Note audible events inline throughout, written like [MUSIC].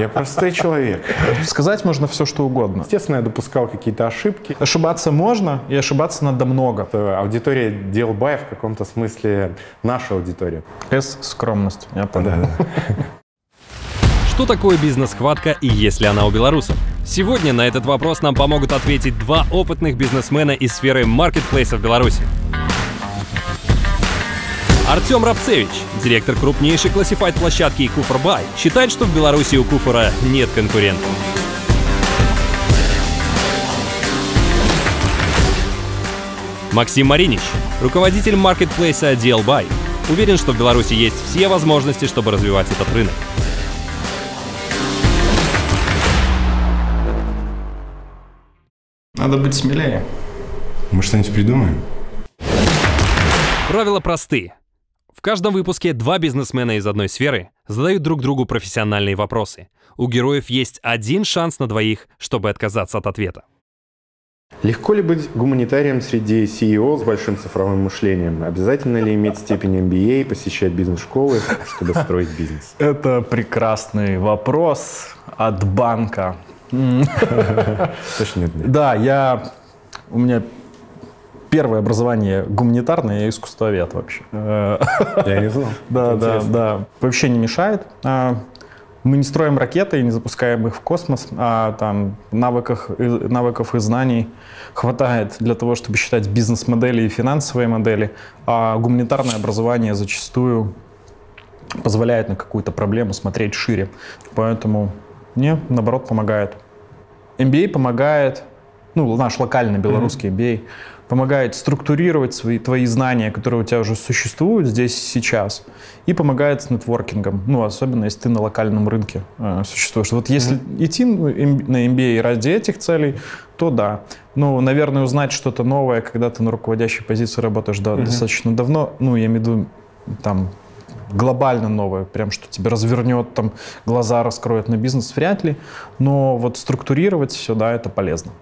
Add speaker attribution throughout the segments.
Speaker 1: Я простой человек.
Speaker 2: Сказать можно все, что угодно.
Speaker 1: Естественно, я допускал какие-то ошибки.
Speaker 2: Ошибаться можно, и ошибаться надо много.
Speaker 1: Это Аудитория Делбай в каком-то смысле наша аудитория.
Speaker 2: С скромность, я понял.
Speaker 3: Что такое бизнес-хватка и есть ли она у белорусов? Сегодня на этот вопрос нам помогут ответить два опытных бизнесмена из сферы маркетплейса в Беларуси. Артем Рабцевич, директор крупнейшей классифайт-площадки Куфорбай, считает, что в Беларуси у Куфора нет конкурентов. Максим Маринич, руководитель маркетплейса DLBuy, уверен, что в Беларуси есть все возможности, чтобы развивать этот рынок.
Speaker 2: Надо быть смелее.
Speaker 1: Мы что-нибудь придумаем?
Speaker 3: Правила просты. В каждом выпуске два бизнесмена из одной сферы задают друг другу профессиональные вопросы. У героев есть один шанс на двоих, чтобы отказаться от ответа.
Speaker 1: Легко ли быть гуманитарием среди CEO с большим цифровым мышлением? Обязательно ли иметь степень MBA, посещать бизнес-школы, чтобы строить бизнес? [LAUGHS]
Speaker 2: Это прекрасный вопрос от банка.
Speaker 1: Точно нет.
Speaker 2: Да, я... У меня первое образование гуманитарное, я искусствовед вообще.
Speaker 1: Я не знал. [LAUGHS]
Speaker 2: Да, да, да. Вообще не мешает. А, Мы не строим ракеты и не запускаем их в космос, а там навыков, навыков и знаний хватает для того, чтобы считать бизнес-модели и финансовые модели. А гуманитарное образование зачастую позволяет на какую-то проблему смотреть шире. Поэтому мне, наоборот, помогает. MBA помогает, ну, наш локальный белорусский MBA, помогает структурировать свои, твои знания, которые у тебя уже существуют здесь и сейчас, и помогает с нетворкингом, ну, особенно если ты на локальном рынке э, существуешь. Вот если mm-hmm. идти на MBA ради этих целей, то да. Ну, наверное, узнать что-то новое, когда ты на руководящей позиции работаешь да, mm-hmm. достаточно давно, ну, я имею в виду, там, глобально новое, прям что тебе развернет, там, глаза раскроет на бизнес, вряд ли. Но вот структурировать все, да, это полезно.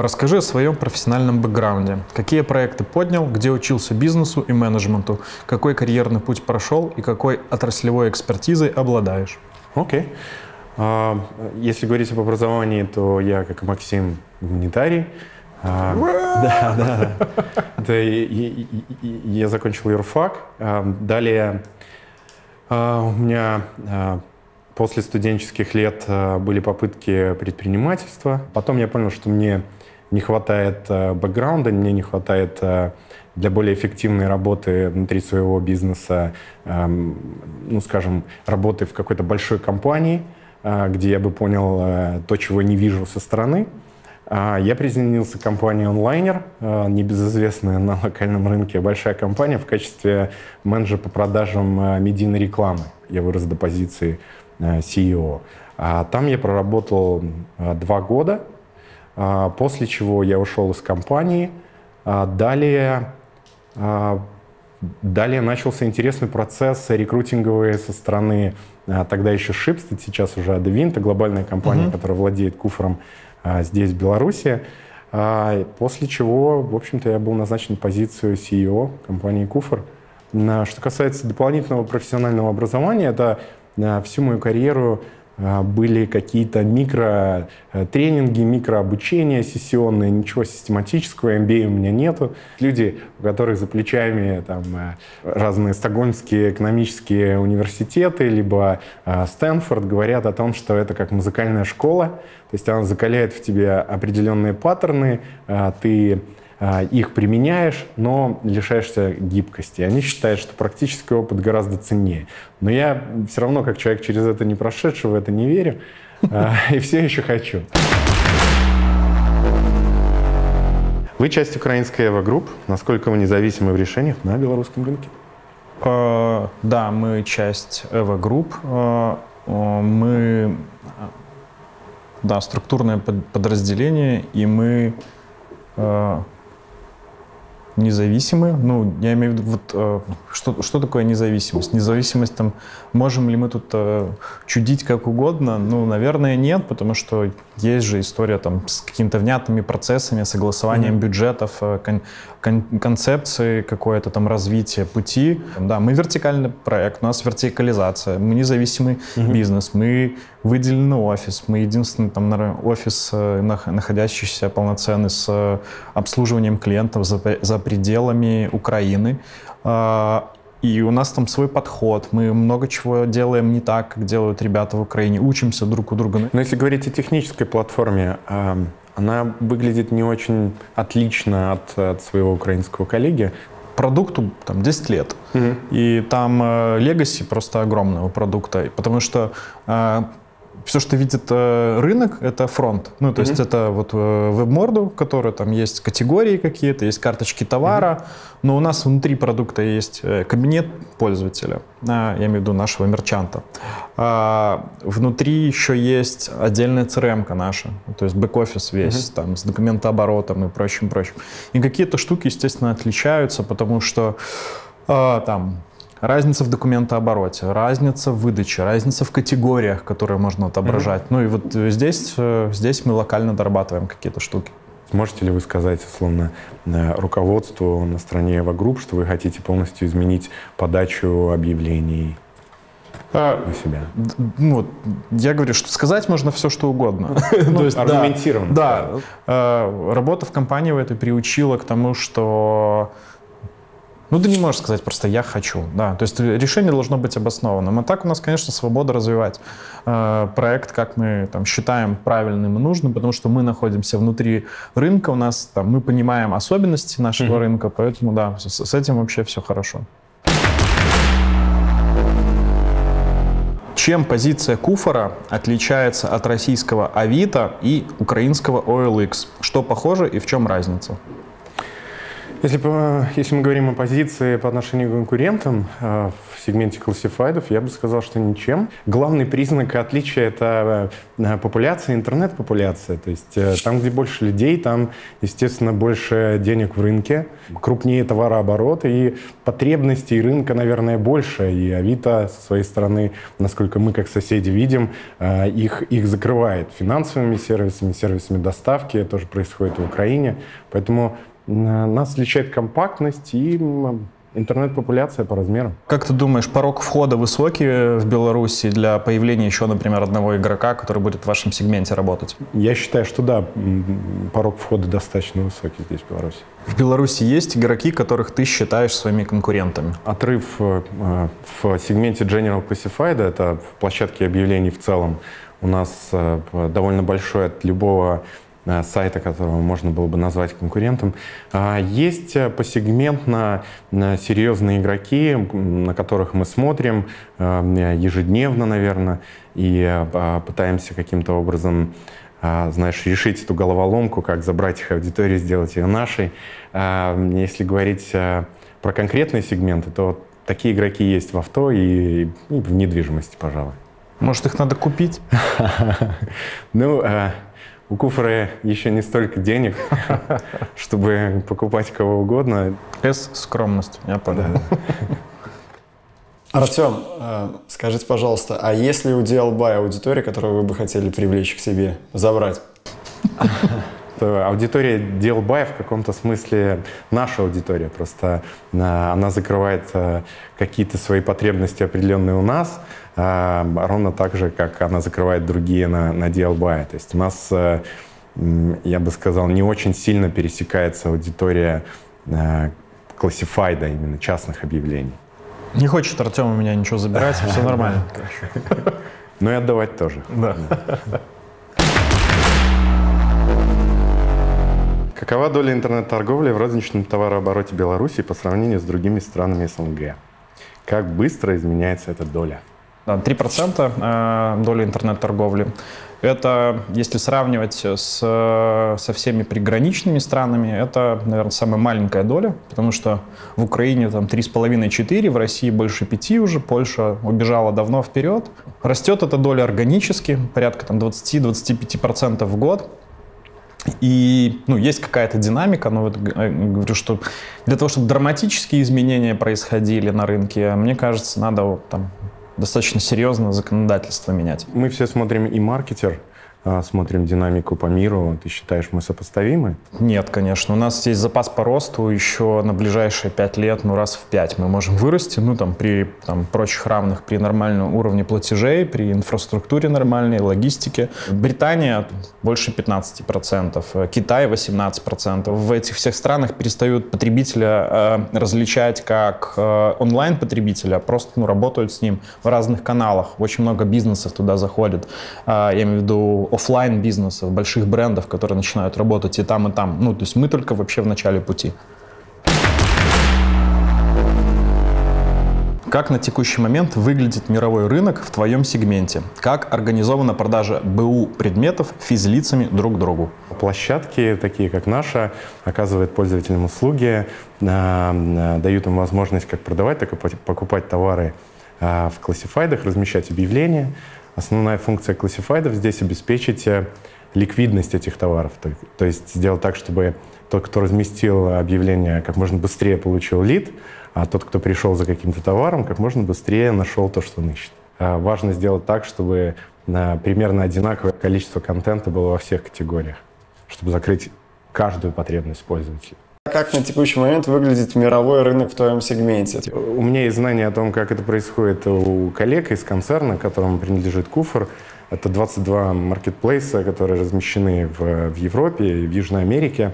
Speaker 2: Расскажи о своем профессиональном бэкграунде. Какие проекты поднял, где учился бизнесу и менеджменту, какой карьерный путь прошел и какой отраслевой экспертизой обладаешь?
Speaker 1: Окей. Okay. А, если говорить об образовании, то я, как и Максим, гуманитарий. А, да, да. да я, я закончил юрфак. А, далее у меня после студенческих лет были попытки предпринимательства. Потом я понял, что мне не хватает э, бэкграунда, мне не хватает э, для более эффективной работы внутри своего бизнеса, эм, ну, скажем, работы в какой-то большой компании, э, где я бы понял то, чего не вижу со стороны. А, я присоединился к компании Onliner, небезызвестная на локальном рынке большая компания в качестве менеджера по продажам медийной рекламы. Я вырос до позиции CEO. А там я проработал два года, после чего я ушел из компании. А, далее, а, далее начался интересный процесс рекрутинговый со стороны тогда еще Shipstead, сейчас уже Advint, глобальная компания, mm-hmm. которая владеет куфором здесь, в Беларуси. После чего, в общем-то, я был назначен в позицию CEO компании Куфор. Что касается дополнительного профессионального образования, это всю мою карьеру а, были какие-то микро-тренинги, э, микрообучения сессионные, ничего систематического, MBA у меня нету. Люди, у которых за плечами там, э, разные стокгольмские экономические университеты, либо э, Стэнфорд, говорят о том, что это как музыкальная школа, то есть она закаляет в тебе определенные паттерны, ты а, их применяешь, но лишаешься гибкости. Они считают, что практический опыт гораздо ценнее. Но я все равно, как человек через это не прошедший, в это не верю. А, [LAUGHS] и все еще хочу. Вы часть украинской EVO Group. Насколько вы независимы в решениях на белорусском рынке?
Speaker 2: Э, да, мы часть EVO Group. Э, мы да, структурное подразделение, и мы независимы. Ну, я имею в виду, вот, э, что, что такое независимость? Независимость, там, можем ли мы тут э, чудить как угодно? Ну, наверное, нет, потому что есть же история там с какими-то внятными процессами, согласованием mm-hmm. бюджетов, э, кон, кон, концепции какое-то там развития пути. Да, мы вертикальный проект, у нас вертикализация, мы независимый mm-hmm. бизнес, мы выделенный офис, мы единственный там офис, э, находящийся полноценный с обслуживанием клиентов за, за пределами Украины. А, и у нас там свой подход. Мы много чего делаем не так, как делают ребята в Украине. Учимся друг у друга.
Speaker 1: Но если говорить о технической платформе, она выглядит не очень отлично от, от своего украинского коллеги.
Speaker 2: Продукту там 10 лет. Угу. И там легаси просто огромного продукта. Потому что э, все, что видит э, рынок, это фронт. Ну, то mm-hmm. есть это вот э, веб-морду, в которой там есть категории какие-то, есть карточки товара, mm-hmm. но у нас внутри продукта есть э, кабинет пользователя, я имею в виду нашего мерчанта. А, внутри еще есть отдельная CRM наша, то есть бэк-офис весь, mm-hmm. там, с документооборотом и прочим-прочим. И какие-то штуки, естественно, отличаются, потому что а, там разница в документообороте, разница в выдаче, разница в категориях, которые можно отображать. Mm-hmm. Ну и вот здесь, э, здесь мы локально дорабатываем какие-то штуки.
Speaker 1: Можете ли вы сказать, условно, руководству на стороне EVO Group, что вы хотите полностью изменить подачу объявлений?
Speaker 2: А, у себя. Ну, вот, я говорю, что сказать можно все, что угодно. [LAUGHS]
Speaker 1: Ну, То есть аргументированно.
Speaker 2: Да. Э, работа в компании в этой приучила к тому, что ну, ты не можешь сказать просто «я хочу». Да, то есть решение должно быть обоснованным. А так у нас, конечно, свобода развивать э, проект, как мы там, считаем правильным и нужным, потому что мы находимся внутри рынка, у нас там, мы понимаем особенности нашего mm-hmm. рынка, поэтому да, с, с этим вообще все хорошо. Чем позиция Куфора отличается от российского Авито и украинского OLX? Что похоже и в чем разница?
Speaker 1: Если, если мы говорим о позиции по отношению к конкурентам э, в сегменте классифайдов, я бы сказал, что ничем. Главный признак отличия — это э, популяция, интернет-популяция. То есть э, там, где больше людей, там, естественно, больше денег в рынке, крупнее товарооборот, и потребностей рынка, наверное, больше. И Авито со своей стороны, насколько мы как соседи видим, их, их закрывает финансовыми сервисами, сервисами доставки. Это тоже происходит в Украине. Поэтому нас отличает компактность и интернет-популяция по размерам.
Speaker 2: Как ты думаешь, порог входа высокий в Беларуси для появления еще, например, одного игрока, который будет в вашем сегменте работать?
Speaker 1: Я считаю, что да, порог входа достаточно высокий здесь, в Беларуси.
Speaker 2: В Беларуси есть игроки, которых ты считаешь своими конкурентами?
Speaker 1: Отрыв э, в сегменте General Classified, это в площадке объявлений в целом, у нас э, довольно большой от любого Э, сайта, которого можно было бы назвать конкурентом. А, есть э, посегментно э, серьезные игроки, на которых мы смотрим ежедневно, наверное, и пытаемся каким-то образом знаешь, решить эту головоломку, как забрать их аудиторию, сделать ее нашей. Если говорить про конкретные сегменты, то такие игроки есть в авто и, и в недвижимости, пожалуй.
Speaker 2: Может, их надо купить? [LAUGHS]
Speaker 1: Ну, у Куфора еще не столько денег, [LAUGHS] чтобы покупать кого угодно.
Speaker 2: С скромность, я понял.
Speaker 4: Артем, э, скажите, пожалуйста, а есть ли у DLBY аудитория, которую вы бы хотели привлечь к себе, забрать? [LAUGHS]
Speaker 1: Аудитория DLBY в каком-то смысле наша аудитория. Просто э, она закрывает э, какие-то свои потребности определенные у нас, а, ровно так же, как она закрывает другие на, на DLBY. То есть у нас, я бы сказал, не очень сильно пересекается аудитория классифайда, именно частных объявлений.
Speaker 2: Не хочет Артем у меня ничего забирать, все нормально. [LAUGHS]
Speaker 1: Но и отдавать тоже. Да. Какова доля интернет-торговли в розничном товарообороте Беларуси по сравнению с другими странами СНГ? Как быстро изменяется эта доля?
Speaker 2: Да, 3% э, доли интернет-торговли. Это, если сравнивать с, со всеми приграничными странами, это, наверное, самая маленькая доля, потому что в Украине там 3,5-4, в России больше 5 уже, Польша убежала давно вперед. Растет эта доля органически, порядка там 20-25% в год. И ну, есть какая-то динамика, но вот э, говорю, что для того, чтобы драматические изменения происходили на рынке, мне кажется, надо вот, там, достаточно серьезно законодательство менять.
Speaker 1: Мы все смотрим и маркетер, смотрим динамику по миру, ты считаешь, мы сопоставимы?
Speaker 2: Нет, конечно. У нас есть запас по росту еще на ближайшие пять лет, ну, раз в пять мы можем вырасти, ну, там, при там, прочих равных, при нормальном уровне платежей, при инфраструктуре нормальной, логистике. Британия больше 15%, Китай 18%. В этих всех странах перестают потребителя э, различать как э, онлайн-потребителя, а просто ну, работают с ним в разных каналах. Очень много бизнесов туда заходит. Э, я имею в виду офлайн бизнесов, больших брендов, которые начинают работать и там, и там. Ну, то есть мы только вообще в начале пути. Как на текущий момент выглядит мировой рынок в твоем сегменте? Как организована продажа БУ предметов физлицами друг другу?
Speaker 1: Площадки, такие как наша, оказывают пользователям услуги, а, дают им возможность как продавать, так и покупать товары а, в классифайдах, размещать объявления. Основная функция классифайдов здесь обеспечить э, ликвидность этих товаров. То, то есть сделать так, чтобы тот, кто разместил объявление, как можно быстрее получил лид, а тот, кто пришел за каким-то товаром, как можно быстрее нашел то, что он ищет. А важно сделать так, чтобы на примерно одинаковое количество контента было во всех категориях, чтобы закрыть каждую потребность пользователя.
Speaker 4: Как на текущий момент выглядит мировой рынок в твоем сегменте?
Speaker 1: У меня есть знания о том, как это происходит у коллег из концерна, которому принадлежит Куфор. Это 22 маркетплейса, которые размещены в, в Европе и в Южной Америке.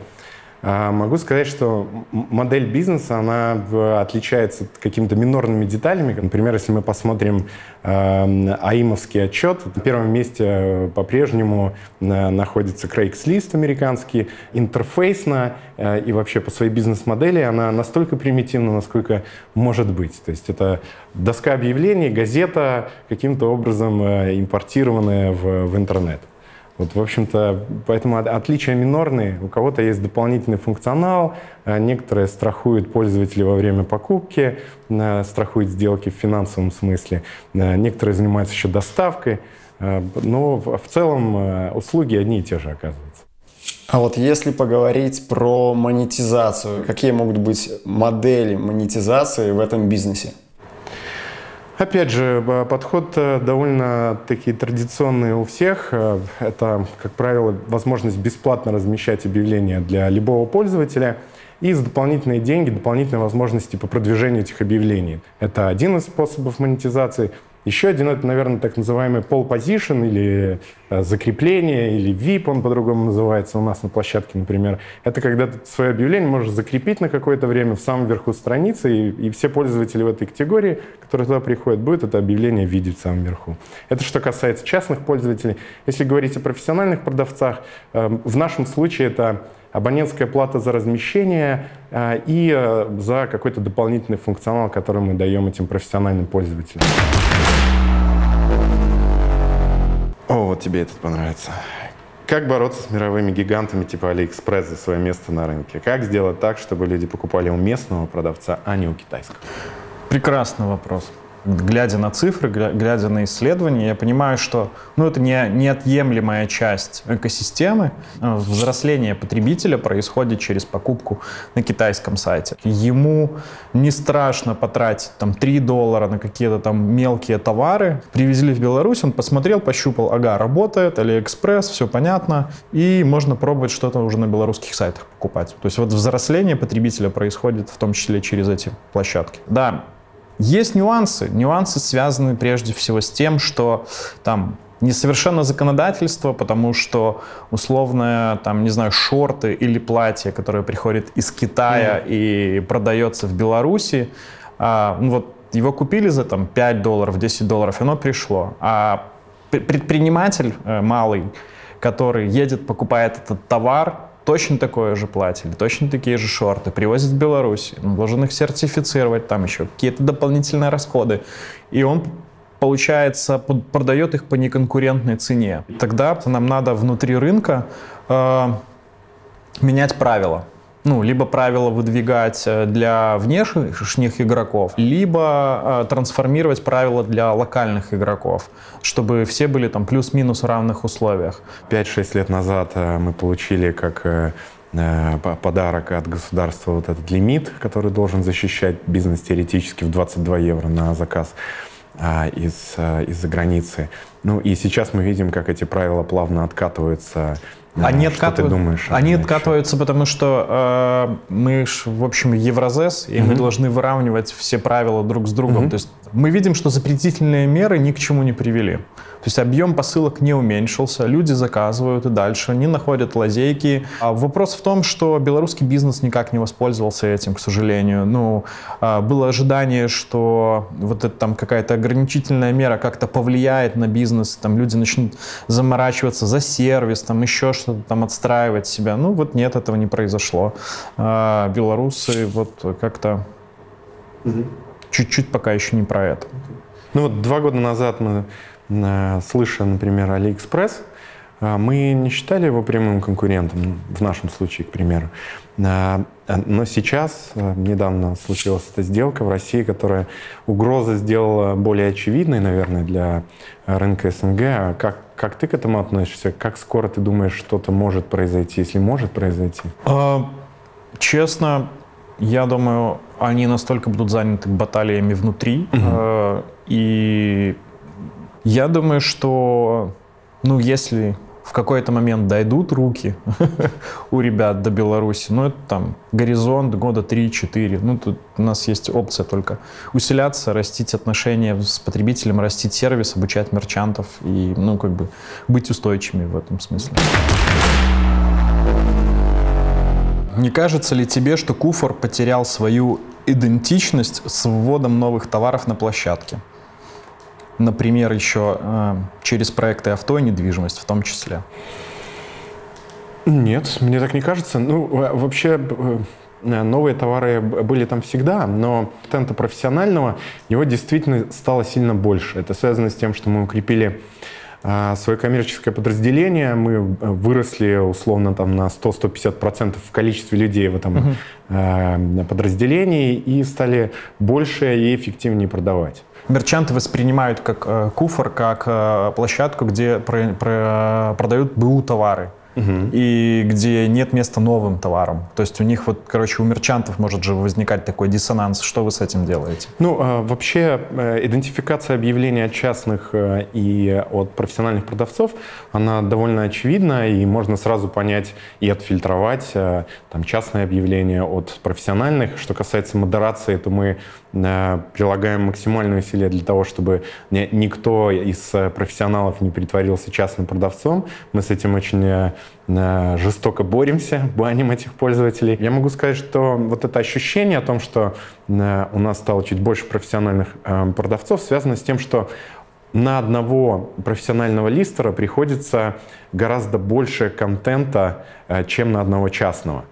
Speaker 1: А, могу сказать, что модель бизнеса, она отличается какими-то минорными деталями. Например, если мы посмотрим э, АИМовский отчет, на первом месте э, по-прежнему э, находится Craigslist американский. Интерфейсно э, и вообще по своей бизнес-модели она настолько примитивна, насколько может быть. То есть это доска объявлений, газета, каким-то образом импортированная в, в интернет. Вот, в общем-то, поэтому отличия минорные. У кого-то есть дополнительный функционал, а некоторые страхуют пользователя во время покупки, а, страхуют сделки в финансовом смысле, а, некоторые занимаются еще доставкой, но в целом услуги одни и те же оказываются.
Speaker 4: А вот если поговорить про монетизацию, какие могут быть модели монетизации в этом бизнесе?
Speaker 1: Опять же, подход э, довольно-таки традиционный у всех. Э, это, как правило, возможность бесплатно размещать объявления для любого пользователя и за дополнительные деньги, дополнительные возможности по продвижению этих объявлений. Это один из способов монетизации – еще один, это, наверное, так называемый pole position или э, закрепление, или VIP, он по-другому называется у нас на площадке, например. Это когда ты свое объявление можешь закрепить на какое-то время в самом верху страницы, и, и все пользователи в этой категории, которые туда приходят, будут это объявление видеть в самом верху. Это что касается частных пользователей. Если говорить о профессиональных продавцах, э, в нашем случае это абонентская плата за размещение э, и за какой-то дополнительный функционал, который мы даем этим профессиональным пользователям. Тебе этот понравится. Как бороться с мировыми гигантами типа Алиэкспресс за свое место на рынке? Как сделать так, чтобы люди покупали у местного продавца, а не у китайского?
Speaker 2: Прекрасный вопрос глядя на цифры, глядя на исследования, я понимаю, что ну, это не, неотъемлемая часть экосистемы. Э, взросление потребителя происходит через покупку на китайском сайте. Ему не страшно потратить там 3 доллара на какие-то там мелкие товары. Привезли в Беларусь, он посмотрел, пощупал, ага, работает, Алиэкспресс, все понятно, и можно пробовать что-то уже на белорусских сайтах покупать. То есть вот взросление потребителя происходит в том числе через эти площадки. Да, есть нюансы. Нюансы связаны прежде всего с тем, что там несовершенно законодательство, потому что условное, там, не знаю, шорты или платье, которое приходит из Китая mm. и продается в Беларуси, а, ну вот его купили за там 5 долларов, 10 долларов, и оно пришло. А предприниматель э, малый, который едет, покупает этот товар, точно такое же платье или точно такие же шорты, привозит в Беларусь, он должен их сертифицировать, там еще какие-то дополнительные расходы. И он получается, продает их по неконкурентной цене. Тогда нам надо внутри рынка э, менять правила. Ну, либо правила выдвигать э, для внешних игроков, либо э, трансформировать правила для локальных игроков, чтобы все были там плюс-минус равных условиях.
Speaker 1: 5-6 лет назад э, мы получили как э, по- подарок от государства вот этот лимит, который должен защищать бизнес теоретически в 22 евро на заказ из, из-за границы. Ну и сейчас мы видим, как эти правила плавно откатываются.
Speaker 2: Они,
Speaker 1: что ты
Speaker 2: откатывают-
Speaker 1: думаешь? об
Speaker 2: они откатываются, потому что э, мы, ж, в общем, Евразес, и мы должны выравнивать все правила друг с другом. То есть мы видим, что запретительные меры ни к чему не привели. То есть объем посылок не уменьшился, люди заказывают и дальше, они находят лазейки. А вопрос в том, что белорусский бизнес никак не воспользовался этим, к сожалению. Ну, а, было ожидание, что вот это там какая-то ограничительная мера как-то повлияет на бизнес, там люди начнут заморачиваться за сервис, там еще что-то там отстраивать себя. Ну вот нет, этого не произошло. А, белорусы вот как-то чуть-чуть пока еще не про это.
Speaker 1: Ну вот два года назад мы, слыша, например, Алиэкспресс, э, мы не считали его прямым конкурентом, в нашем случае, к примеру. Э, э, Но сейчас, э, недавно случилась эта сделка в России, которая угроза сделала более очевидной, наверное, для э, рынка СНГ. А Как, как ты к этому относишься? Как скоро ты думаешь, что-то может произойти, если может произойти?
Speaker 2: Честно, я думаю, они настолько будут заняты баталиями внутри. э, И я думаю, что, ну, если в какой-то момент дойдут руки [LAUGHS] у ребят до Беларуси, ну, это там горизонт года 3-4. Ну, тут у нас есть опция только усиляться, растить отношения с потребителем, растить сервис, обучать мерчантов и, ну, как бы быть устойчивыми в этом смысле. Не кажется ли тебе, что Куфор потерял свою идентичность с вводом новых товаров на площадке? Например, еще э, через проекты авто и недвижимость в том числе.
Speaker 1: Нет, мне так не кажется. Ну, во- вообще, э, новые товары были там всегда, но контента профессионального, его действительно стало сильно больше. Это связано с тем, что мы укрепили а, свое коммерческое подразделение, мы э, выросли условно там на 100-150% в количестве людей в этом э, подразделении и стали больше и эффективнее продавать.
Speaker 2: Мерчанты воспринимают как э, Куфор, как э, площадку, где про- про- продают БУ товары. И где нет места новым товарам. То есть у них вот, короче, у мерчантов может же возникать такой диссонанс. Что вы с этим делаете?
Speaker 1: Ну, а, вообще, э, идентификация объявлений от частных э, и от профессиональных продавцов, она довольно очевидна, и можно сразу понять и отфильтровать э, там, частные объявления от профессиональных. Что касается модерации, то мы прилагаем максимальные усилия для того, чтобы ни- никто из э, профессионалов не притворился частным продавцом. Мы с этим очень э, э, жестоко боремся, [LAUGHS] баним этих пользователей. Я могу сказать, что вот это ощущение о том, что э, у нас стало чуть больше профессиональных э, продавцов, связано с тем, что на одного профессионального листера приходится гораздо больше контента, э, чем на одного частного.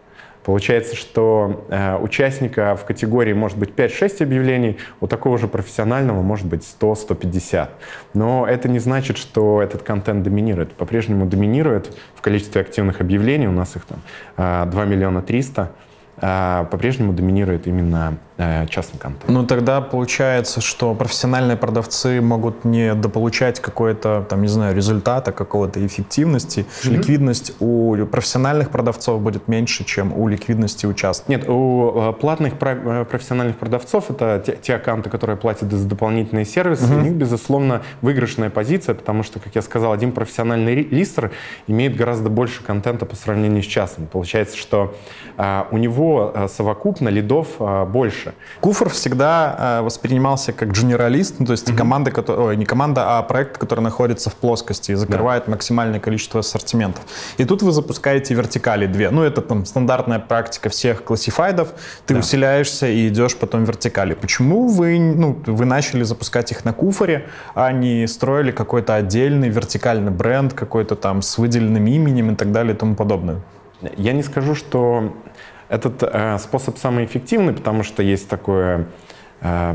Speaker 1: Получается, что э, участника в категории может быть 5-6 объявлений, у такого же профессионального может быть 100-150. Но это не значит, что этот контент доминирует. По-прежнему доминирует в количестве активных объявлений, у нас их там э, 2 миллиона 300, э, по-прежнему доминирует именно э, частный контент.
Speaker 2: Ну, тогда получается, что профессиональные продавцы могут не дополучать какой-то, там, не знаю, результата, какого-то эффективности. Ликвидность у профессиональных продавцов будет меньше, чем у ликвидности у частных.
Speaker 1: Нет, у э, платных э, профессиональных продавцов это те, те аккаунты, которые платят за дополнительные сервисы, у них, безусловно, выигрышная позиция, потому что, как я сказал, один профессиональный листер имеет гораздо больше контента по сравнению с частным. Получается, что э, у него э, совокупно лидов э, больше.
Speaker 2: Куфор всегда э, воспринимался как дженералист, ну, то есть команда, кото- ой, не команда, а проект, который находится в плоскости и закрывает максимальное количество ассортиментов. И тут вы запускаете вертикали две. Ну, это там стандартная практика всех классифайдов. Ты усиляешься и идешь потом вертикали. Почему вы, ну, вы начали запускать их на Куфоре, а не строили какой-то отдельный вертикальный бренд, какой-то там с выделенным именем и так далее и тому подобное?
Speaker 1: Я не скажу, что этот э, способ самый эффективный, потому что есть такое э,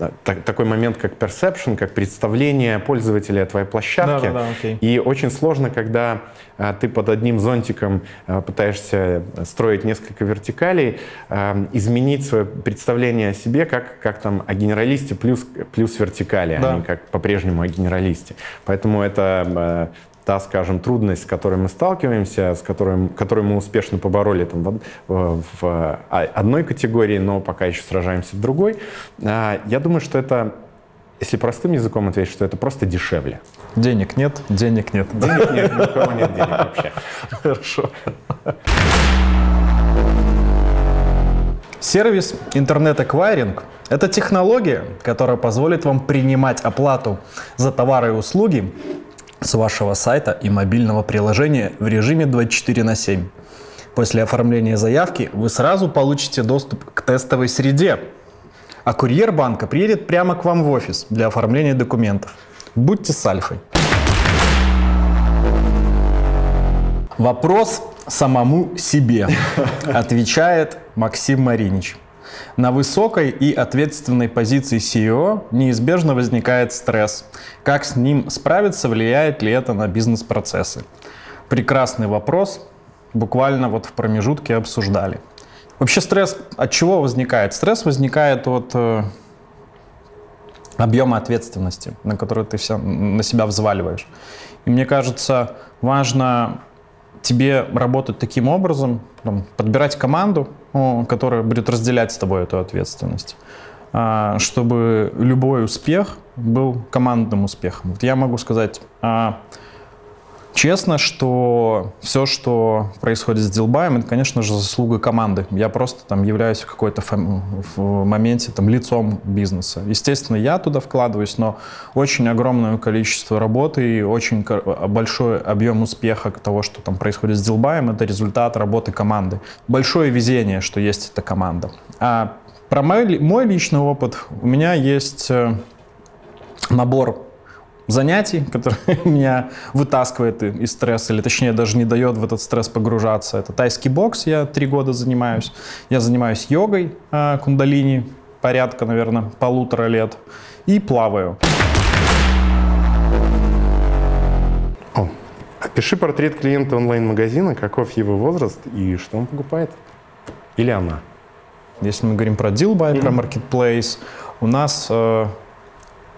Speaker 1: э, так, такой момент, как perception, как представление пользователя твоей площадки.
Speaker 2: Да, да, да, окей.
Speaker 1: И очень сложно, когда э, ты под одним зонтиком пытаешься строить несколько вертикалей, изменить свое представление о себе как, как там о генералисте плюс, плюс вертикали,
Speaker 2: Да.
Speaker 1: а не как по-прежнему о генералисте. Поэтому это та, скажем, трудность, с которой мы сталкиваемся, с которой, которую мы успешно побороли там, в, в- в а, одной категории, но пока еще сражаемся в другой. А, Я думаю, что это, если простым языком ответить, что это просто дешевле.
Speaker 2: Денег нет, денег нет.
Speaker 1: Денег нет, ни у кого нет денег вообще.
Speaker 2: Хорошо. Сервис интернет-эквайринг – это технология, которая позволит вам принимать оплату за товары и услуги с вашего сайта и мобильного приложения в режиме 24 на 7. После оформления заявки вы сразу получите доступ к тестовой среде, а курьер банка приедет прямо к вам в офис для оформления документов. Будьте с Альфой. Вопрос самому себе, [LAUGHS] отвечает Максим Маринич. На высокой и ответственной позиции CEO неизбежно возникает стресс. Как с ним справиться, влияет ли это на бизнес-процессы? Прекрасный вопрос. Буквально вот в промежутке обсуждали. Вообще стресс от чего возникает? Стресс возникает от э, объема ответственности, на который ты вся, на себя взваливаешь. И мне кажется, важно тебе работать таким образом, там, подбирать команду, которая будет разделять с тобой эту ответственность, а, чтобы любой успех был командным успехом. Вот я могу сказать а, честно, что все, что происходит с Дилбаем, это, конечно же, заслуга команды. Я просто там являюсь в какой-то в моменте там лицом бизнеса. Естественно, я туда вкладываюсь, но очень огромное количество работы и очень большой объем успеха того, что там происходит с Дилбаем, это результат работы команды. Большое везение, что есть эта команда. А про мой, мой личный опыт у меня есть э, набор занятий, который [LAUGHS] меня вытаскивает из стресса, или точнее даже не дает в этот стресс погружаться. Это тайский бокс, я три года занимаюсь. Я занимаюсь йогой, а, кундалини, порядка, наверное, полутора лет. И плаваю.
Speaker 1: О, опиши портрет клиента онлайн-магазина, каков его возраст и что он покупает. Или она.
Speaker 2: Если мы говорим про Dealbuy, про Marketplace, у нас э,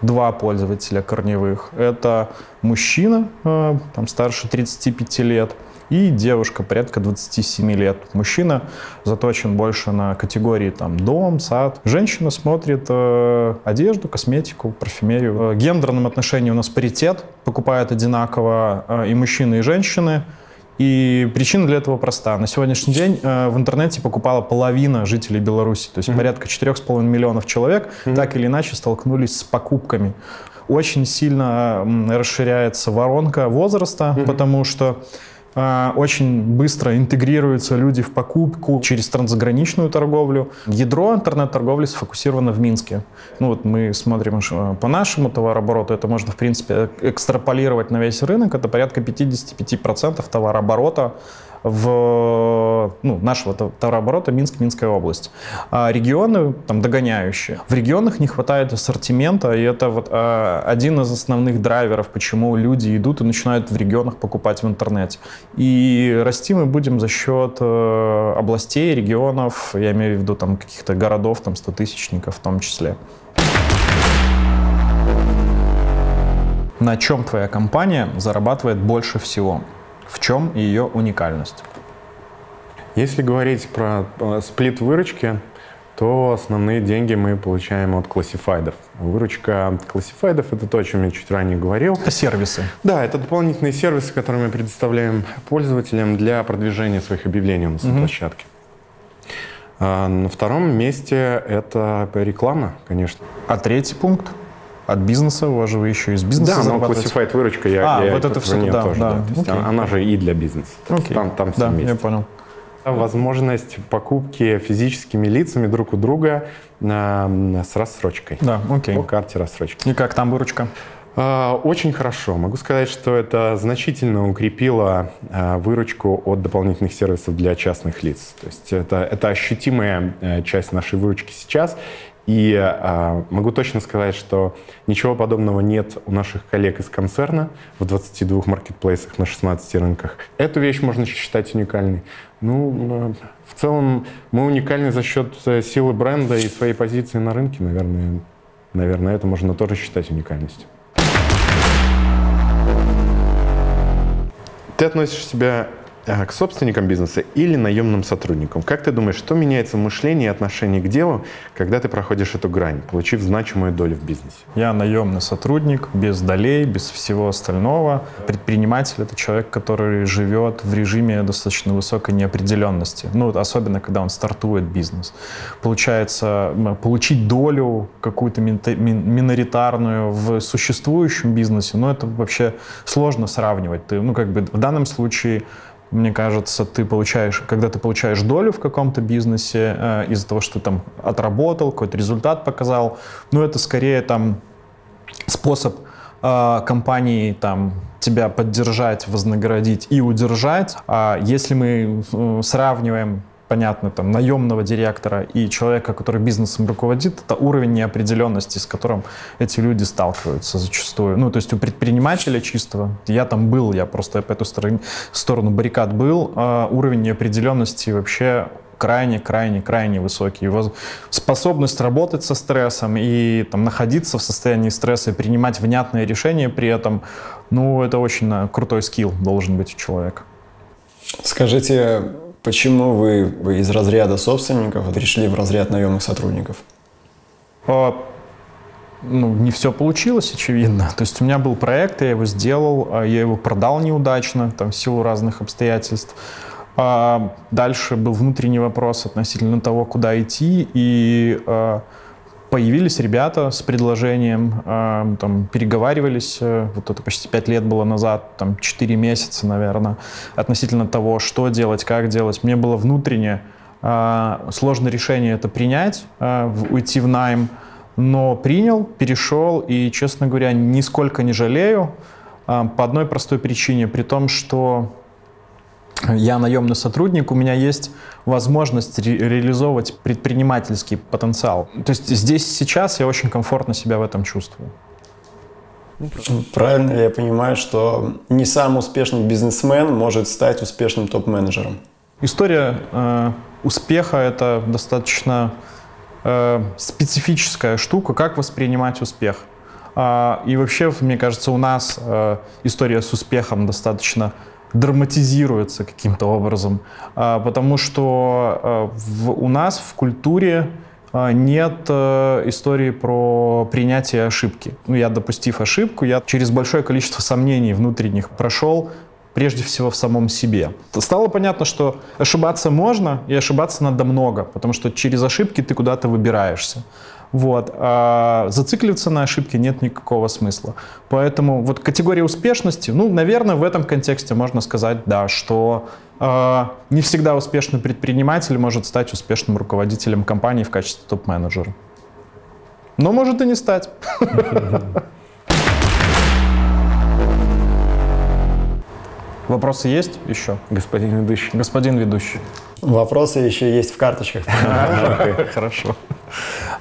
Speaker 2: два пользователя корневых. Это мужчина, э, там старше 35 лет, и девушка порядка 27 лет. Мужчина заточен больше на категории там дом, сад. Женщина смотрит э, одежду, косметику, парфюмерию. Э, В гендерном отношении у нас паритет, покупают одинаково э, и мужчины, и женщины. И причина для этого проста. На сегодняшний день э, в интернете покупала половина жителей Беларуси, то есть порядка 4,5 миллионов человек так или иначе столкнулись с покупками. Очень сильно расширяется воронка возраста, потому что очень быстро интегрируются люди в покупку через трансграничную торговлю. Ядро интернет-торговли сфокусировано в Минске. Ну вот мы смотрим э, по нашему товарообороту, это можно в принципе экстраполировать на весь рынок, это порядка 55% товарооборота в ну, нашего то- товарооборота Минск, Минская область. А регионы там догоняющие. В регионах не хватает ассортимента, и это вот а, один из основных драйверов, почему люди идут и начинают в регионах покупать в интернете. И расти мы будем за счет э, областей, регионов, я имею в виду там каких-то городов, там 100 тысячников в том числе. На чем твоя компания зарабатывает больше всего? В чем ее уникальность?
Speaker 1: Если говорить про э, сплит выручки, то основные деньги мы получаем от классифайдов. Выручка классифайдов — это то, о чем я чуть ранее говорил.
Speaker 2: Это сервисы.
Speaker 1: Да, это дополнительные сервисы, которые мы предоставляем пользователям для продвижения своих объявлений у нас на площадке. А на втором месте это реклама, конечно.
Speaker 2: А третий пункт? От бизнеса, у вас же вы еще из бизнеса
Speaker 1: Да, но классифайд выручка, я,
Speaker 2: А,
Speaker 1: я
Speaker 2: вот это всё
Speaker 1: неё
Speaker 2: туда,
Speaker 1: тоже,
Speaker 2: да,
Speaker 1: То есть она, же и для бизнеса.
Speaker 2: Окей.
Speaker 1: Там, там все
Speaker 2: да,
Speaker 1: вместе.
Speaker 2: я понял.
Speaker 1: Возможность покупки физическими лицами друг у друга а, с рассрочкой.
Speaker 2: Да, окей.
Speaker 1: По карте рассрочки.
Speaker 2: И как там выручка?
Speaker 1: А, Очень хорошо. Могу сказать, что это значительно укрепило а, выручку от дополнительных сервисов для частных лиц. То есть это, это ощутимая э, часть нашей выручки сейчас. И а, могу точно сказать, что ничего подобного нет у наших коллег из концерна в 22 маркетплейсах на 16 рынках. Эту вещь можно считать уникальной. Ну, в целом, мы уникальны за счет э, силы бренда и своей позиции на рынке, наверное. Наверное, это можно тоже считать уникальностью. Ты относишь себя Э, к собственникам бизнеса или наемным сотрудникам. Как ты думаешь, что меняется в мышлении и отношении к делу, когда ты проходишь эту грань, получив значимую долю в бизнесе?
Speaker 2: Я наемный сотрудник, без долей, без всего остального. Предприниматель — это человек, который живет в режиме достаточно высокой неопределенности. Ну, особенно, когда он стартует бизнес. Получается, получить долю какую-то миноритарную в существующем бизнесе, ну, это вообще сложно сравнивать. Ты, ну, как бы в данном случае мне кажется, ты получаешь, когда ты получаешь долю в каком-то бизнесе э, из-за того, что ты там отработал, какой-то результат показал, ну это скорее там способ э, компании там тебя поддержать, вознаградить и удержать. А если мы э, сравниваем понятно, там, наемного директора и человека, который бизнесом руководит, это уровень неопределенности, с которым эти люди сталкиваются зачастую. Ну, то есть у предпринимателя чистого, я там был, я просто по эту сторону, сторону баррикад был, э, уровень неопределенности вообще крайне-крайне-крайне высокий. Его способность работать со стрессом и там, находиться в состоянии стресса и принимать внятные решения при этом, ну, это очень э, крутой скилл должен быть у человека.
Speaker 4: Скажите, Почему вы, из разряда собственников перешли в разряд наемных сотрудников?
Speaker 2: А, ну, не все получилось, очевидно. То есть у меня был проект, я его сделал, а я его продал неудачно, там, в силу разных обстоятельств. А дальше был внутренний вопрос относительно того, куда идти, и а, появились ребята с предложением, э, там, переговаривались, э, вот это почти пять лет было назад, там, четыре месяца, наверное, относительно того, что делать, как делать. Мне было внутренне э, сложное решение это принять, уйти в найм, но принял, перешел, и, честно говоря, нисколько не жалею, по одной простой причине, при том, что я наемный сотрудник, у меня есть возможность ре- реализовывать предпринимательский потенциал. То есть здесь сейчас я очень комфортно себя в этом чувствую.
Speaker 4: Ну, правильно ли я понимаю, что не самый успешный бизнесмен может стать успешным топ-менеджером?
Speaker 2: История э, успеха это достаточно э, специфическая штука, как воспринимать успех. Э, и вообще, мне кажется, у нас э, история с успехом достаточно драматизируется каким-то образом, а, потому что а, в, у нас в культуре а, нет истории про принятие ошибки. Ну, я, допустив ошибку, я через большое количество сомнений внутренних прошел, прежде всего в самом себе. Стало понятно, что ошибаться можно, и ошибаться надо много, потому что через ошибки ты куда-то выбираешься. Вот. А зацикливаться на ошибке нет никакого смысла. Поэтому вот категория успешности, ну, наверное, в этом контексте можно сказать, да, что э, не всегда успешный предприниматель может стать успешным руководителем компании в качестве топ-менеджера. Но может и не стать. Вопросы есть еще?
Speaker 1: Господин ведущий.
Speaker 2: Господин ведущий.
Speaker 4: Вопросы еще есть в карточках. [LAUGHS]
Speaker 2: Хорошо.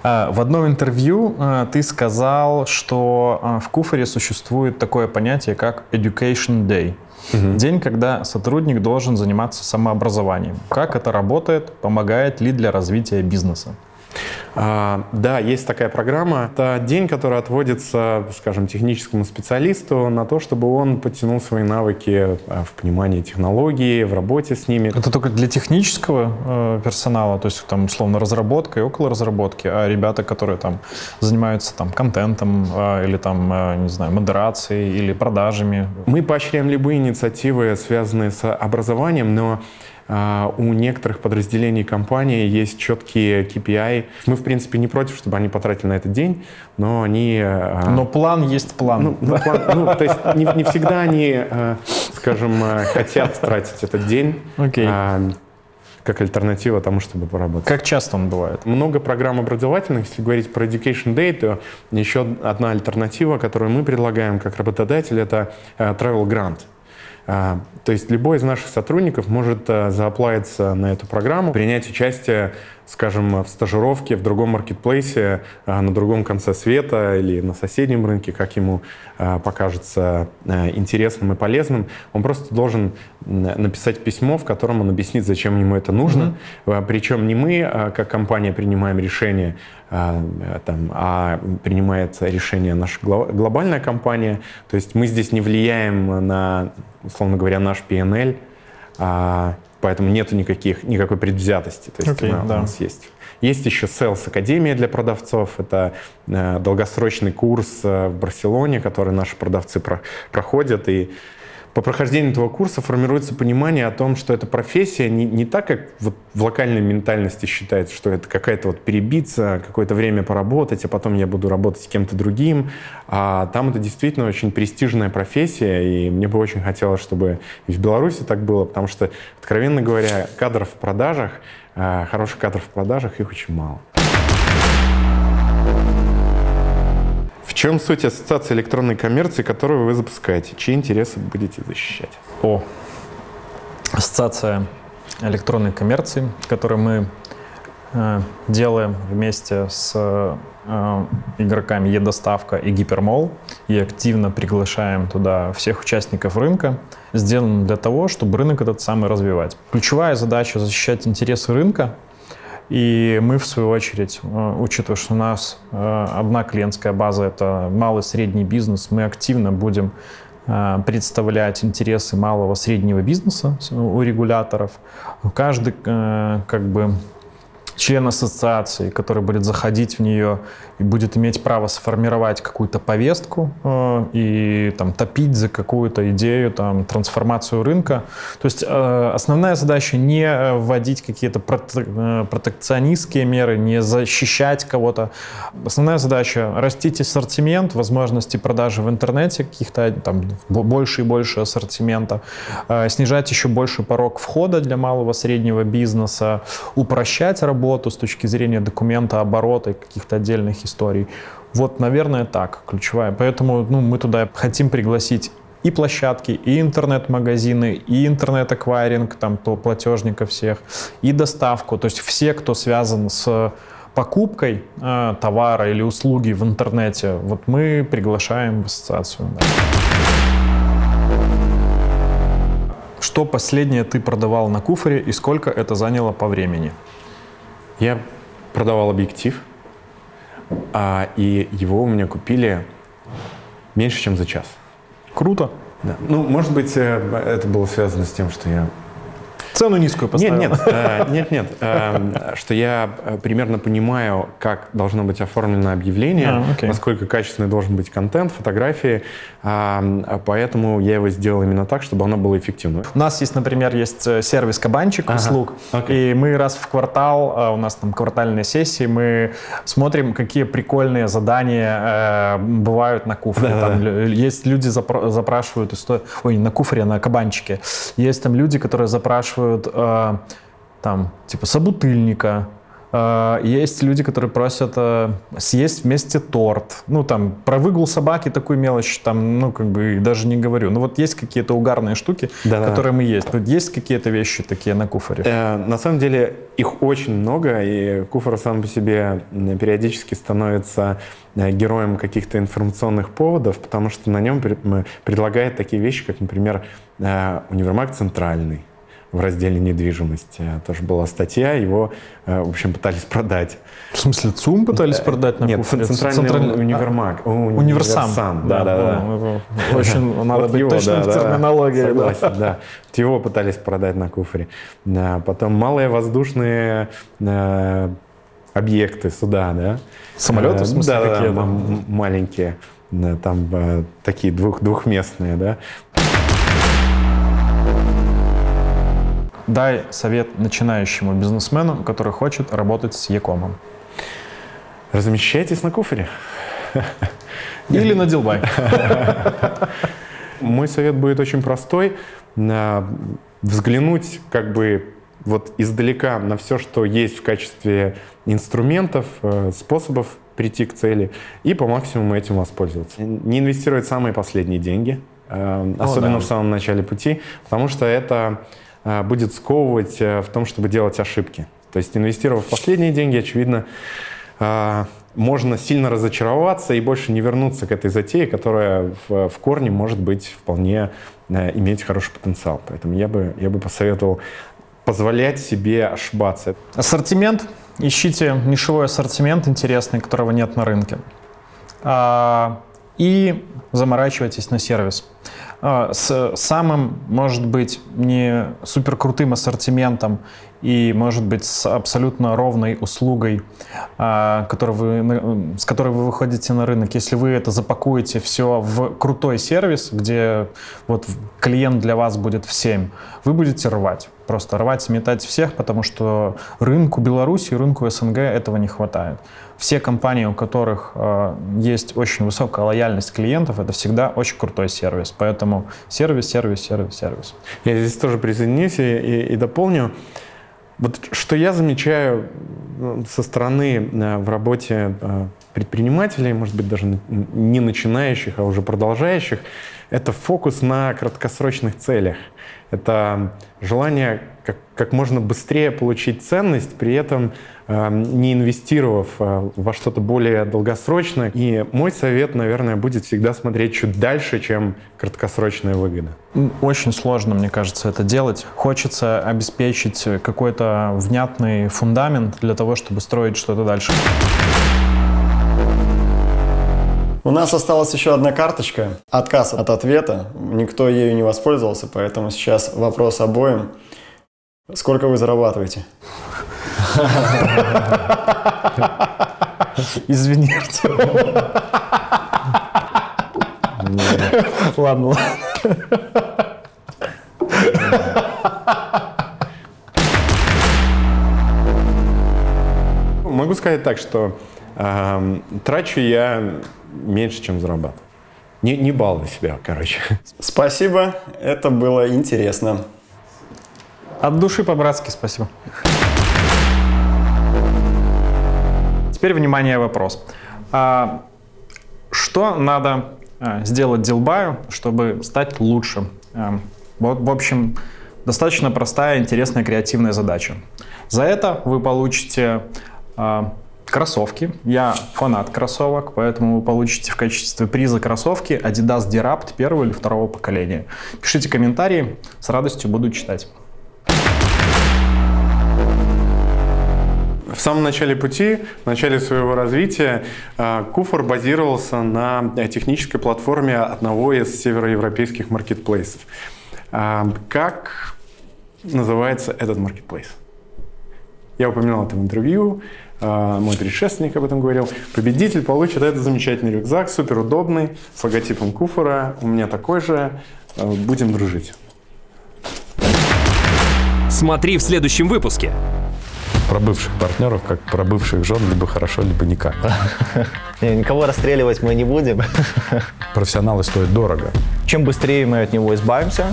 Speaker 2: А, в одном интервью а, ты сказал, что а, в Куфоре существует такое понятие, как Education Day. Угу. День, когда сотрудник должен заниматься самообразованием. Как это работает? Помогает ли для развития бизнеса?
Speaker 1: А, да, есть такая программа. Это день, который отводится, скажем, техническому специалисту на то, чтобы он подтянул свои навыки а, в понимании технологии, в работе с ними.
Speaker 2: Это только для технического э, персонала, то есть там условно разработка и около разработки, а ребята, которые там занимаются там контентом э, или там, э, не знаю, модерацией или продажами.
Speaker 1: Мы поощряем любые инициативы, связанные с образованием, но у некоторых подразделений компании есть четкие KPI. Мы, в принципе, не против, чтобы они потратили на этот день, но они...
Speaker 2: А, но план есть план.
Speaker 1: Ну, ну, план, ну то есть не, не всегда они, а, скажем, хотят тратить этот день.
Speaker 2: Okay.
Speaker 1: как альтернатива тому, чтобы поработать.
Speaker 2: Как часто он бывает?
Speaker 1: Много программ образовательных. Если говорить про Education Day, то еще одна альтернатива, которую мы предлагаем как работодатель, это Travel Grant. А, то есть любой из наших сотрудников может а, зааплавиться на эту программу, принять участие скажем, в стажировке в другом маркетплейсе на другом конце света или на соседнем рынке, как ему покажется интересным и полезным, он просто должен написать письмо, в котором он объяснит, зачем ему это нужно. Mm-hmm. Причем не мы, как компания, принимаем решение, там, а принимает решение наша глобальная компания. То есть мы здесь не влияем на, условно говоря, наш PNL, а, поэтому нету никаких, никакой предвзятости. То есть okay, да. у нас есть. Есть еще Sales Академия для продавцов. Это э, долгосрочный курс э, в Барселоне, который наши продавцы про, проходят. И по прохождению этого курса формируется понимание о том, что эта профессия не, не так, как вот в локальной ментальности считается, что это какая-то вот перебиться, какое-то время поработать, а потом я буду работать с кем-то другим. А там это действительно очень престижная профессия, и мне бы очень хотелось, чтобы и в Беларуси так было, потому что, откровенно говоря, кадров в продажах, э, хороших кадров в продажах, их очень мало. В чем суть ассоциации электронной коммерции, которую вы запускаете? Чьи интересы будете защищать?
Speaker 2: О, ассоциация электронной коммерции, которую мы э, делаем вместе с э, игроками Едоставка и Гипермол и активно приглашаем туда всех участников рынка, сделано для того, чтобы рынок этот самый развивать. Ключевая задача защищать интересы рынка и мы, в свою очередь, э, учитывая, что у нас э, одна клиентская база — это малый средний бизнес, мы активно будем э, представлять интересы малого среднего бизнеса у регуляторов. Каждый как бы член ассоциации, который будет заходить в нее и будет иметь право сформировать какую-то повестку э, и там топить за какую-то идею, там трансформацию рынка. То есть э, основная задача не вводить какие-то проте э, протекционистские меры, не защищать кого-то. Основная задача растить ассортимент, возможности продажи в интернете каких-то там больше и больше ассортимента, э, снижать еще больше порог входа для малого среднего бизнеса, упрощать работу работу с точки зрения документа оборота и каких-то отдельных историй. Вот, наверное, так ключевая. Поэтому ну, мы туда хотим пригласить и площадки, и интернет-магазины, и интернет-аквайринг, там, то платежников всех, и доставку. То есть все, кто связан с покупкой э, товара или услуги в интернете, вот мы приглашаем в ассоциацию. Да. Что последнее ты продавал на куфоре и сколько это заняло по времени?
Speaker 1: Я продавал объектив, а, и его у меня купили меньше, чем за час.
Speaker 2: Круто.
Speaker 1: Да. Ну, может быть, э, это было связано с тем, что я
Speaker 2: Цену низкую поставил.
Speaker 1: Нет, нет, э, нет, нет. Э, что я э, примерно понимаю, как должно быть оформлено объявление, а, насколько качественный должен быть контент, фотографии. А, поэтому я его сделал именно так, чтобы оно было эффективно.
Speaker 2: У нас есть, например, есть сервис Кабанчик услуг. И мы раз в квартал, у нас там квартальные сессии, мы смотрим, какие прикольные задания бывают на куфре. Есть люди запрашивают, ой, на куфре, а на кабанчике. Есть там люди, которые запрашивают спрашивают э, там, типа, собутыльника, э, есть люди, которые просят э, съесть вместе торт. Ну, там, про выгул собаки такую мелочь, там, ну, как бы, даже не говорю. Ну, вот есть какие-то угарные штуки, да, которые мы есть. Тут есть какие-то вещи такие на куфоре?
Speaker 1: Э, на самом деле, их очень много, и куфор сам по себе периодически становится э, героем каких-то информационных поводов, потому что на нем предлагает такие вещи, как, например, э, универмаг центральный в разделе недвижимости. Тоже была статья, его, э, в общем, пытались продать.
Speaker 2: В смысле, ЦУМ пытались
Speaker 1: да,
Speaker 2: продать на
Speaker 1: Нет, Центральный, центральный универмаг.
Speaker 2: А, универсам. универсам.
Speaker 1: Да, да, да. [LAUGHS]
Speaker 2: Очень надо быть точным в терминологии.
Speaker 1: Согласен, да. Его пытались продать на куфре. Потом малые воздушные э, объекты суда, да.
Speaker 2: Самолеты, в смысле,
Speaker 1: да, какие? Да, маленькие, там э, такие двух, двухместные, да.
Speaker 2: Дай совет начинающему бизнесмену, который хочет работать с Якомом.
Speaker 1: Размещайтесь на куфере. [LAUGHS]
Speaker 2: Или на Дилбай. [LAUGHS]
Speaker 1: Мой совет будет очень простой. Взглянуть как бы вот издалека на все, что есть в качестве инструментов, э, способов прийти к цели и по максимуму этим воспользоваться. Не инвестировать самые последние деньги, э, особенно О, да. в самом начале пути, потому что это будет сковывать э, в том, чтобы делать ошибки. То есть, инвестировав последние деньги, очевидно, а, можно сильно разочароваться и больше не вернуться к этой затее, которая в, в корне может быть вполне э, иметь хороший потенциал. Поэтому я бы, я бы посоветовал позволять себе ошибаться.
Speaker 2: Ассортимент. Ищите нишевой ассортимент интересный, которого нет на рынке. А, и заморачивайтесь на сервис. А, с самым, может быть, не супер крутым ассортиментом и, может быть, с абсолютно ровной услугой, а, который вы, с которой вы выходите на рынок, если вы это запакуете все в крутой сервис, где вот клиент для вас будет в 7, вы будете рвать. Просто рвать, сметать всех, потому что рынку Беларуси, рынку СНГ этого не хватает. Все компании, у которых э, есть очень высокая лояльность клиентов, это всегда очень крутой сервис. Поэтому сервис, сервис, сервис, сервис.
Speaker 1: Я здесь тоже присоединюсь и, и, и дополню. Вот что я замечаю ну, со стороны э, в работе э, предпринимателей, может быть, даже не начинающих, а уже продолжающих, это фокус на краткосрочных целях. Это желание как, как можно быстрее получить ценность, при этом э, не инвестировав э, во что-то более долгосрочное. И мой совет, наверное, будет всегда смотреть чуть дальше, чем краткосрочная выгода.
Speaker 2: Очень сложно, мне кажется, это делать. Хочется обеспечить какой-то внятный фундамент для того, чтобы строить что-то дальше.
Speaker 4: У нас осталась еще одна карточка. Отказ от ответа. Никто ею не воспользовался, поэтому сейчас вопрос обоим. Сколько вы зарабатываете?
Speaker 2: Извините. Ладно, ладно.
Speaker 1: Могу сказать так, что э, трачу я меньше, чем зарабатываю. Не, не балуй себя, короче.
Speaker 4: Спасибо, это было интересно.
Speaker 2: От души по-братски спасибо. Теперь, внимание, вопрос. А, что надо а, сделать Дилбаю, чтобы стать лучше? А, вот, в общем, достаточно простая, интересная, креативная задача. За это вы получите кроссовки. Я фанат кроссовок, поэтому вы получите в качестве приза кроссовки Adidas D-Rapt первого или второго поколения. Пишите комментарии, с радостью буду читать.
Speaker 1: В самом начале пути, в начале своего развития, э, Куфор базировался на технической платформе одного из североевропейских маркетплейсов. Э, как называется этот маркетплейс? Я упоминал это в интервью, э, мой предшественник об этом говорил. Победитель получит этот замечательный рюкзак, супер удобный, с логотипом Куфора. У меня такой же. Будем дружить.
Speaker 3: Смотри в следующем выпуске
Speaker 1: про бывших партнеров, как про бывших жен, либо хорошо, либо никак.
Speaker 5: Никого расстреливать мы не будем.
Speaker 1: Профессионалы стоят дорого.
Speaker 5: Чем быстрее мы от него избавимся,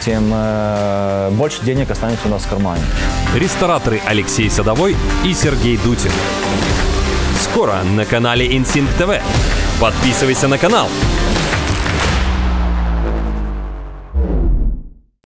Speaker 5: тем э, больше денег останется у нас в кармане.
Speaker 3: Рестораторы Алексей Садовой и Сергей Дутин. Скоро на канале Instinct TV. Подписывайся на канал.